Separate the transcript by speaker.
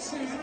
Speaker 1: season.